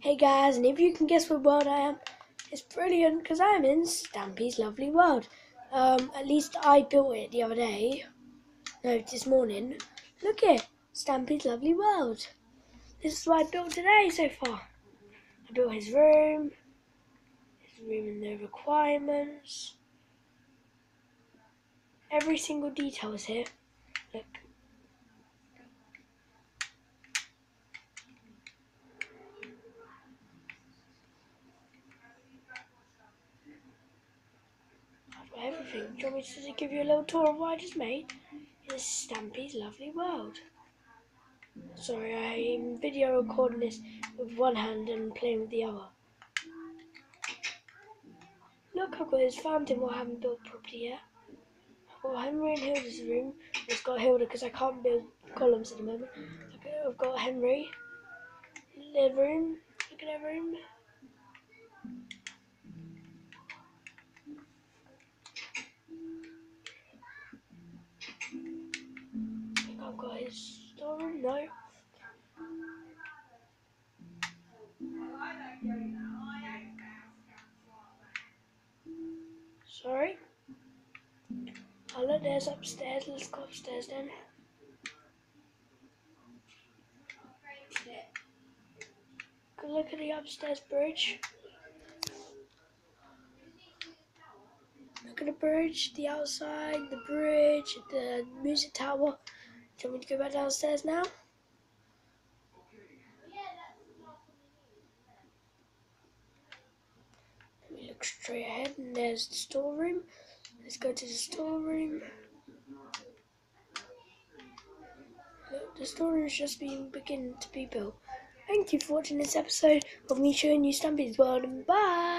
Hey guys, and if you can guess what world I am, it's brilliant because I'm in Stampy's lovely world. Um, at least I built it the other day. No, this morning. Look here, Stampy's lovely world. This is what I built today so far. I built his room, his room and the requirements. Every single detail is here. Look. Everything. Do you want me to give you a little tour of what I just made? This is Stampy's lovely world. Sorry, I'm video recording this with one hand and playing with the other. Look, I've got his fountain what I haven't built properly yet. I've Henry and Hilda's room. It's got Hilda because I can't build columns at the moment. I've got Henry. Their room. Look at their room. I've got. No. Sorry. Look, there's upstairs. Let's go upstairs then. Go look at the upstairs bridge. Look at the bridge, the outside, the bridge, the music tower. Do you want me to go back downstairs now? Let me look straight ahead and there's the storeroom. Let's go to the storeroom. Look, the storeroom's just been beginning to be built. Thank you for watching this episode of me showing you Stampy's World and bye!